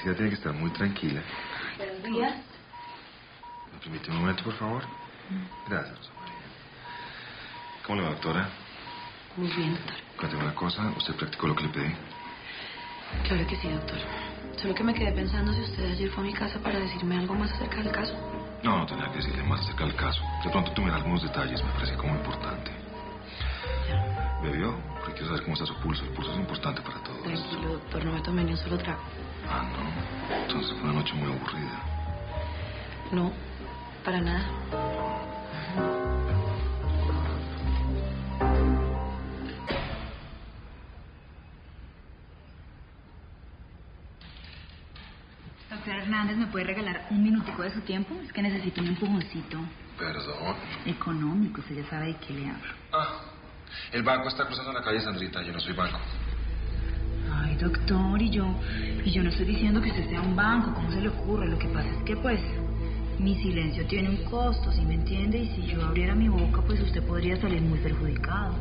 universidad tiene que estar muy tranquila. Buenos días. ¿Me permite un momento, por favor? Gracias, Rosa María. ¿Cómo le va, doctora? Muy bien, doctor. Cuénteme una cosa. ¿Usted practicó lo que le pedí? Claro que sí, doctor. Solo que me quedé pensando si usted ayer fue a mi casa para decirme algo más acerca del caso. No, no tenía que decirle más acerca del caso. De pronto tuve algunos detalles, me parecía como importante. ¿Bebió? Porque quiero saber cómo está su pulso. El pulso es importante para todo esto. Tranquilo, doctor, no me tomé ni un solo trago. Ah, no. Entonces fue una noche muy aburrida. No, para nada. Doctor Hernández, ¿me puede regalar un minutico de su tiempo? Es que necesito un empujoncito Perdón. económico. Usted ya sabe de qué le hablo. Ah, el banco está cruzando la calle Sandrita. Yo no soy banco. Doctor, y yo, y yo no estoy diciendo que usted sea un banco, ¿cómo se le ocurre? Lo que pasa es que, pues, mi silencio tiene un costo, ¿sí me entiende? Y si yo abriera mi boca, pues usted podría salir muy perjudicado.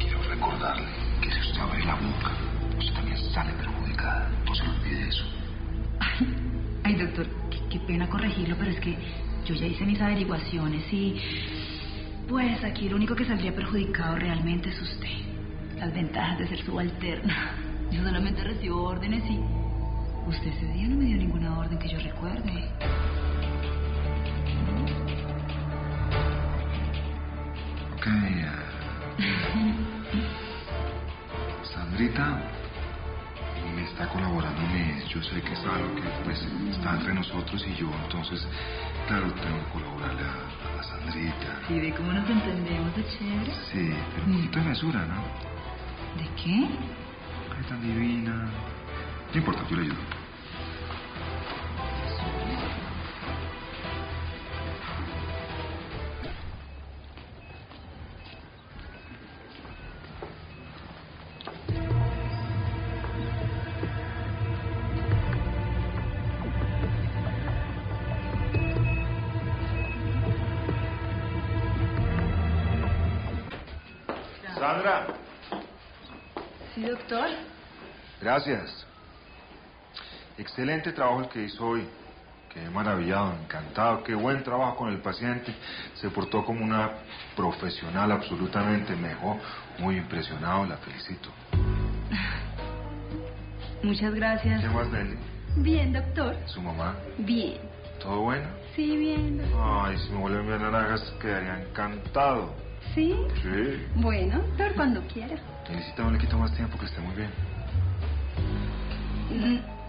Quiero recordarle que si usted abre la boca, usted también sale perjudicada. No se olvide eso. Ay, doctor, qué, qué pena corregirlo, pero es que yo ya hice mis averiguaciones y, pues, aquí el único que saldría perjudicado realmente es usted. Las ventajas de ser subalterna. Yo solamente recibo órdenes y usted ese día no me dio ninguna orden que yo recuerde. Ok. eh, Sandrita me está colaborando. Yo sé que es algo que pues, está entre nosotros y yo. Entonces, claro, tengo que colaborarle a, a Sandrita. ¿Sí ve cómo nos entendemos de chévere? Sí, pero un poquito de mesura, ¿no? ¿De qué? Ay, tan divina. No importa, yo le ayudo. Sandra. Doctor. Gracias. Excelente trabajo el que hizo hoy. Qué maravillado, encantado. Qué buen trabajo con el paciente. Se portó como una profesional absolutamente. Me dejó muy impresionado. La felicito. Muchas gracias. ¿Qué más, Nelly? Bien, doctor. ¿Su mamá? Bien. ¿Todo bueno? Sí, bien. Ay, si me vuelve a enviar naranjas, quedaría encantado. ¿Sí? Sí. Bueno, doctor, cuando quiera. Felicita, no le quito más tiempo, que esté muy bien.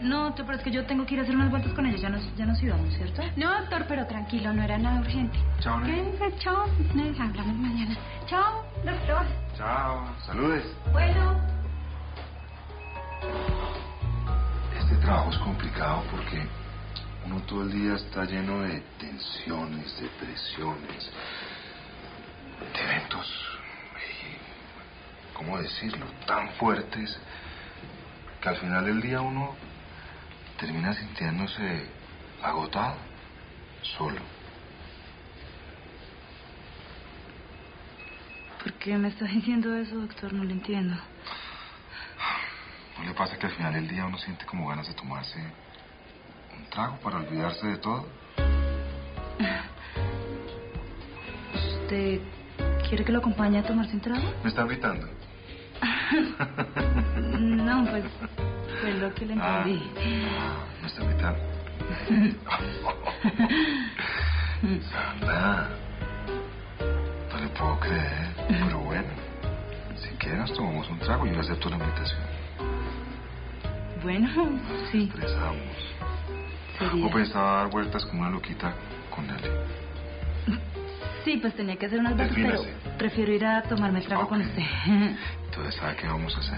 No, doctor, pero es que yo tengo que ir a hacer unas vueltas con ella. Ya nos, ya nos íbamos, ¿cierto? No, doctor, pero tranquilo, no era nada urgente. Chao. ¿Qué? Chao, nos hablamos mañana. Chao, doctor. Chao. Saludes. Bueno. Este trabajo es complicado porque uno todo el día está lleno de tensiones, de presiones, de eventos, ¿cómo decirlo?, tan fuertes que al final del día uno termina sintiéndose agotado, solo. ¿Por qué me está diciendo eso, doctor? No lo entiendo. ¿No le pasa que al final del día uno siente como ganas de tomarse un trago para olvidarse de todo? ¿Usted quiere que lo acompañe a tomarse un trago? ¿Me está gritando? No, pues fue lo que le Ah, entendí. ah, me está gritando. Sandra, no le puedo creer, pero bueno, si quieres nos tomamos un trago y yo acepto la invitación. Bueno, sí, Expresamos. sería. O pensaba dar vueltas como una loquita con él. Sí, pues tenía que hacer unas veces, pero prefiero ir a tomarme trago con usted. Entonces, ¿sabe qué vamos a hacer?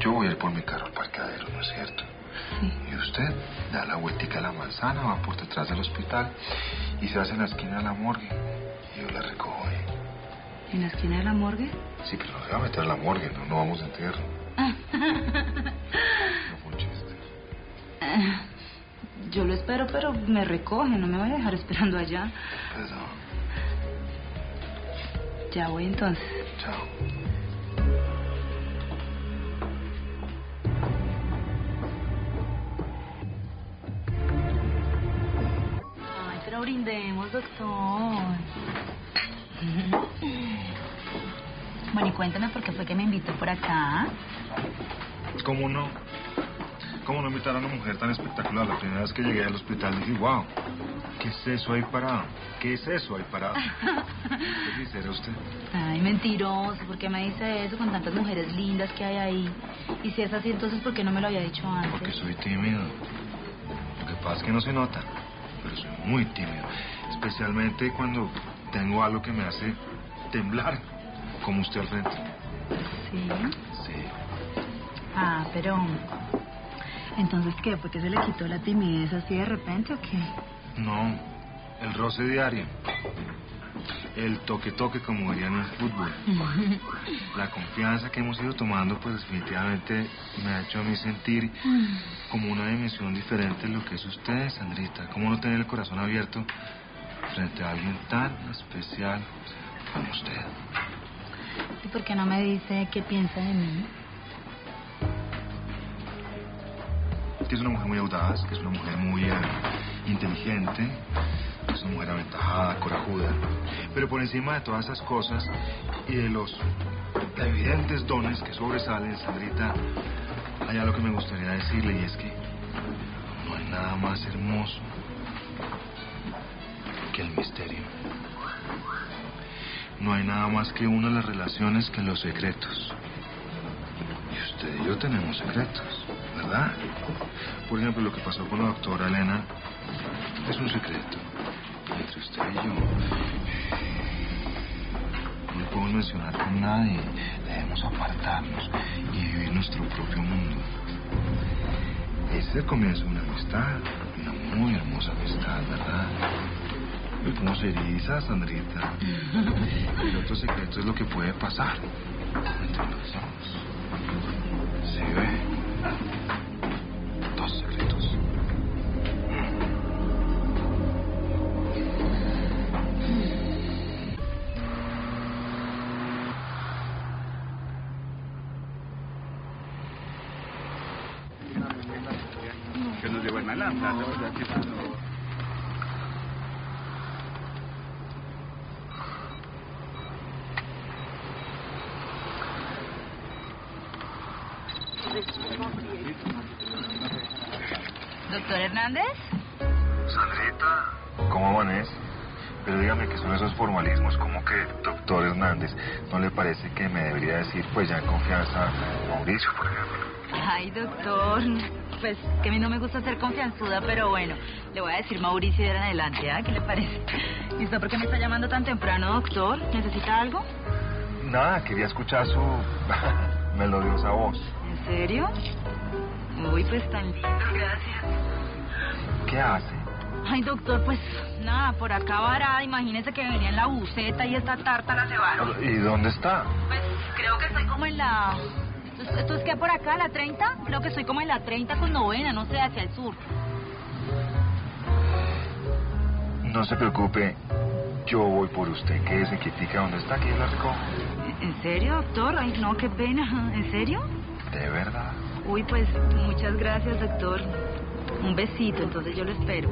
Yo voy a ir por mi carro al parqueadero, ¿no es cierto? Sí. Y usted da la vueltica a la manzana, va por detrás del hospital y se hace en la esquina de la morgue. Y yo la recojo ahí. ¿En la esquina de la morgue? Sí, pero no se va a meter a la morgue, no, no vamos a entierro. No fue un chiste. Yo lo espero, pero me recoge, no me voy a dejar esperando allá. Perdón. Ya voy entonces. Chao. Ay, pero brindemos, doctor. Bueno, y cuéntame por qué fue que me invitó por acá. ¿Cómo no? ¿Cómo no invitar a una mujer tan espectacular? La primera vez que llegué al hospital dije, wow, ¿qué es eso ahí parado? ¿Qué es eso ahí parado? ¿Qué sincera usted? Ay, mentiroso, ¿por qué me dice eso con tantas mujeres lindas que hay ahí? Y si es así, entonces, ¿por qué no me lo había dicho antes? Porque soy tímido. Lo que pasa es que no se nota, pero soy muy tímido. Especialmente cuando tengo algo que me hace temblar, como usted al frente. Sí. Sí. Ah, pero... Entonces, ¿qué? ¿Por qué se le quitó la timidez así de repente o qué? No, el roce diario. El toque-toque, como dirían en el fútbol. La confianza que hemos ido tomando, pues definitivamente me ha hecho a mí sentir como una dimensión diferente de lo que es usted, Sandrita. ¿Cómo no tener el corazón abierto frente a alguien tan especial como usted? ¿Y por qué no me dice qué piensa de mí? Que es una mujer muy audaz, que es una mujer muy eh, inteligente, que es una mujer aventajada, corajuda. Pero por encima de todas esas cosas y de los evidentes dones que sobresalen, Sandrita, hay algo que me gustaría decirle y es que no hay nada más hermoso que el misterio. No hay nada más que una de las relaciones que los secretos. Y usted y yo tenemos secretos, ¿verdad? Por ejemplo, lo que pasó con la doctora Elena es un secreto entre usted y yo. No lo podemos mencionar con nadie. Debemos apartarnos y vivir nuestro propio mundo. Ese es el comienzo de una amistad, una muy hermosa amistad, ¿verdad? Y cómo se eriza, Sandrita. El otro secreto es lo que puede pasar entre los la lanza, ¿te acuerdas que pasó? ¿Doctor Hernández? Sandrita, ¿cómo amanece? Pero dígame que son esos formalismos, como que doctor Hernández, ¿no le parece que me debería decir, pues ya en confianza, Mauricio, por ejemplo? Ay, doctor. Pues que a mí no me gusta ser confianzuda, pero bueno, le voy a decir Mauricio de ahora en adelante, ¿ah? ¿Qué le parece? ¿Y usted por qué me está llamando tan temprano, doctor? ¿Necesita algo? Nada, quería escuchar su melodiosa voz. ¿En serio? Uy, pues tan lindo, gracias. ¿Qué hace? Ay, doctor, pues nada, por acá varada, imagínese que venía en la buceta y esta tarta la llevaron. ¿Y dónde está? Pues creo que estoy como en la... ¿Esto, esto es qué por acá, la 30? Creo que estoy como en la 30 con novena, no sé, hacia el sur. No se preocupe, yo voy por usted. Quédese quietica donde está, que yo la recojo. ¿En serio, doctor? Ay, no, qué pena. ¿En serio? De verdad. Uy, pues muchas gracias, doctor. Un besito, entonces yo lo espero.